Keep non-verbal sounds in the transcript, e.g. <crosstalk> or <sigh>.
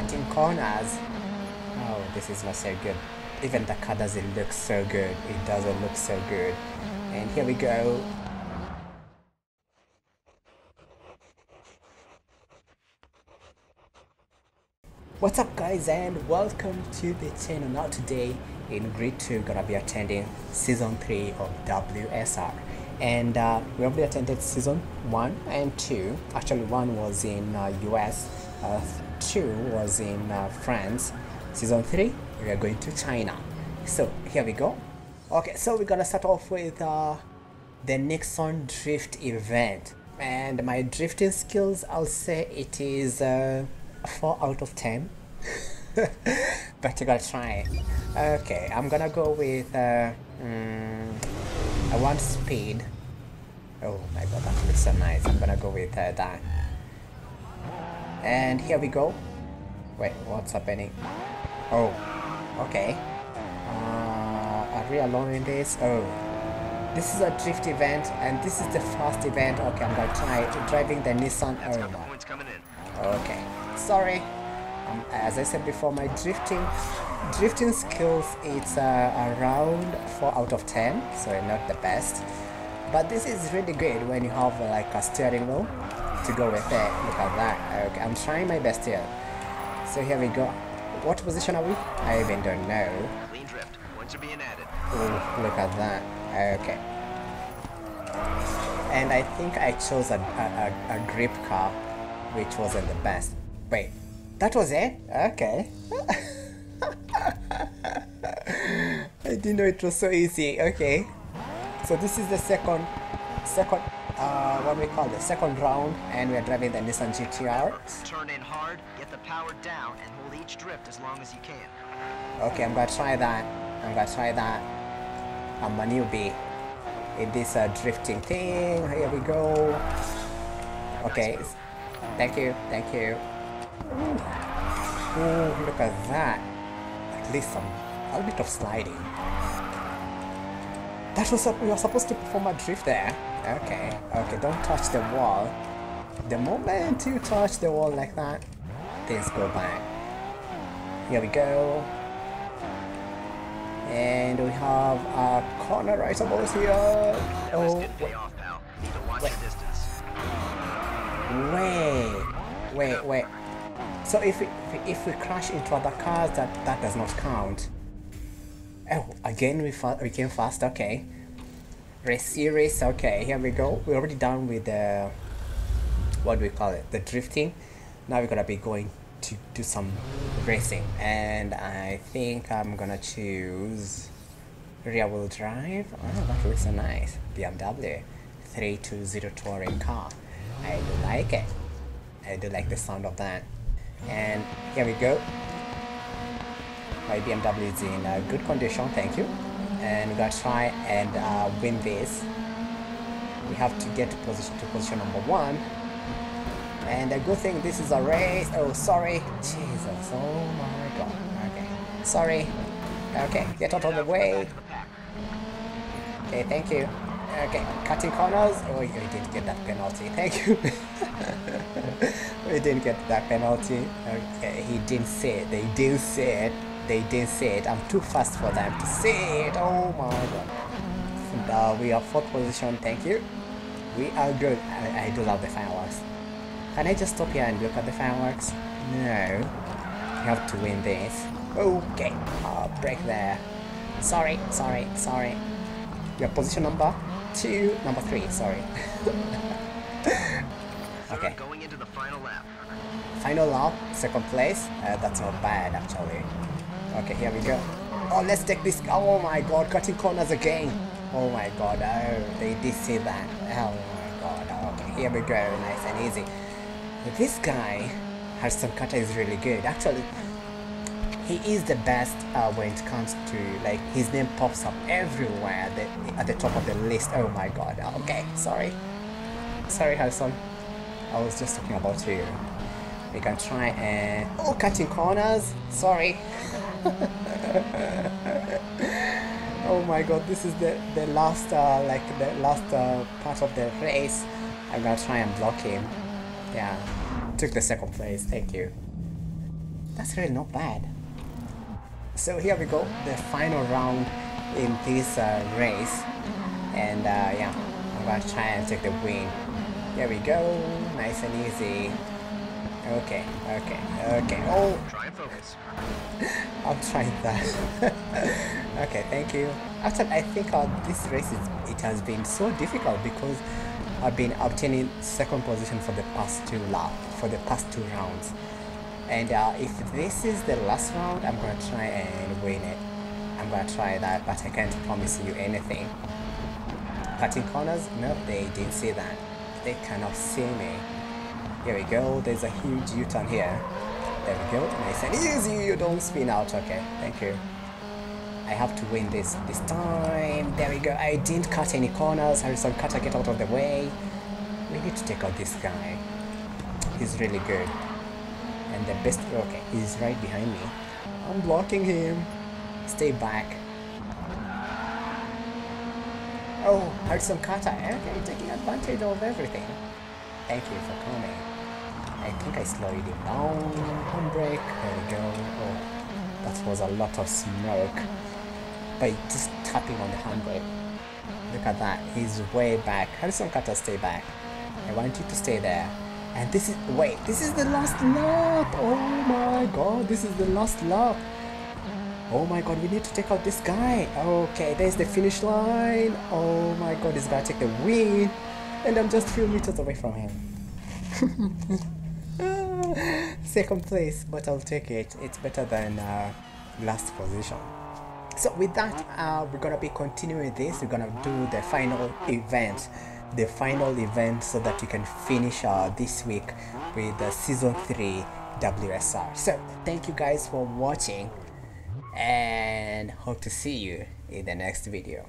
cutting corners. Oh, this is not so good. Even the car doesn't look so good. It doesn't look so good. And here we go. What's up guys and welcome to the channel. Now today in Grid 2 gonna be attending season 3 of WSR and uh, we already attended season 1 and 2 actually one was in uh, US uh, 2 was in uh, France. Season 3 we are going to China. So here we go. Okay so we're gonna start off with uh, the Nissan drift event. And my drifting skills I'll say it is uh, 4 out of 10 <laughs> but you gotta try. Okay I'm gonna go with uh, mm, I want speed. Oh my god that looks so nice. I'm gonna go with uh, that and here we go. Wait what's happening? Oh okay. Uh, are we alone in this? Oh. This is a drift event and this is the first event. Okay I'm gonna try driving the Nissan oh okay. Sorry. Um, as I said before my drifting drifting skills it's uh, around 4 out of 10 so not the best. But this is really good when you have uh, like a steering wheel to go with it look at that. Okay I'm trying my best here. So here we go. What position are we? I even don't know. Clean drift. Points are being added. Ooh, look at that. Okay. And I think I chose a, a, a, a grip car which wasn't the best. Wait that was it? Okay. <laughs> I didn't know it was so easy. Okay. So this is the second second uh, what we call the second round and we are driving the Nissan GTR Turn in hard, get the power down, and hold each drift as long as you can. okay I'm gonna try that. I'm gonna try that. I'm a newbie in this uh, drifting thing. Here we go. Okay. Thank you. Thank you. Ooh. Ooh, look at that. At least some a little bit of sliding that was were supposed to perform a drift there. Okay okay don't touch the wall. The moment you touch the wall like that things go back here we go. And we have a corner right about here. Oh could pay off, pal. Need to watch the distance. wait wait wait. So if we, if we crash into other cars that that does not count oh again we fa- we came fast okay. Race series okay here we go. We're already done with the what do we call it the drifting. Now we're gonna be going to do some racing. And I think I'm gonna choose rear wheel drive. Oh that looks so nice. BMW 320 touring car. I do like it. I do like the sound of that. And here we go my BMW is in uh, good condition thank you. And we're gonna try and uh, win this. We have to get to position to position number one. And a good thing this is a race. Oh sorry. Jesus. Oh my god. Okay. Sorry. Okay. Get out of the way. Okay thank you. Okay. Cutting corners. Oh you didn't get that penalty. Thank you. <laughs> We didn't get that penalty. Okay. He didn't say it. They didn't say it they didn't say it. I'm too fast for them to say it. Oh my god. And, uh, we are fourth position. Thank you. We are good. I, I do love the fireworks. Can i just stop here and look at the fireworks? No. You have to win this. Okay. Uh, break there. Sorry sorry sorry. Your position number two number three sorry. <laughs> Okay. going into the final lap. final lap second place. Uh, that's not bad actually okay here we go. Oh let's take this. Oh my god cutting corners again. Oh my god oh they did see that. Oh my god okay here we go. Nice and easy. This guy Harrison Carter is really good. Actually he is the best uh, when it comes to like his name pops up everywhere at the, at the top of the list. Oh my god okay sorry. Sorry Harrison. I was just talking about you. We can try and oh cutting corners. Sorry <laughs> oh my god this is the the last uh, like the last uh, part of the race I'm gonna try and block him yeah took the second place thank you that's really not bad. So here we go, the final round in this uh, race. And uh, yeah, I'm gonna try and take the win. Here we go, nice and easy. Okay, okay, okay. Oh, <laughs> Try and focus. I'm trying that. <laughs> okay, thank you. Actually, I think uh, this race is, it has been so difficult because I've been obtaining second position for the past two lap for the past two rounds. And uh, if this is the last round, I'm gonna try and win it. I'm gonna try that, but I can't promise you anything. Cutting corners? No, they didn't see that. They cannot see me. Here we go. There's a huge U-turn here. There we go. Nice and easy. You don't spin out. Okay, thank you. I have to win this this time. There we go. I didn't cut any corners. Harrison Carter, get out of the way. We need to take out this guy. He's really good. And the best. Okay, he's right behind me. I'm blocking him. Stay back. Oh, Harrison Carter. Okay, taking advantage of everything. Thank you for coming. I think I slowed him down. Handbrake. There we go. Oh, that was a lot of smoke. By just tapping on the handbrake. Look at that. He's way back. Harrison Carter, stay back. I want you to stay there. And this is wait, this is the last lap. Oh my god, this is the last lap. Oh my god, we need to take out this guy. Okay, there's the finish line. Oh my god, he's gonna take the win. And I'm just few meters away from him. <laughs> Second place, but I'll take it. It's better than uh, last position. So with that, uh, we're gonna be continuing this. We're gonna do the final event, the final event, so that you can finish uh, this week with the season three WSR. So thank you guys for watching, and hope to see you in the next video.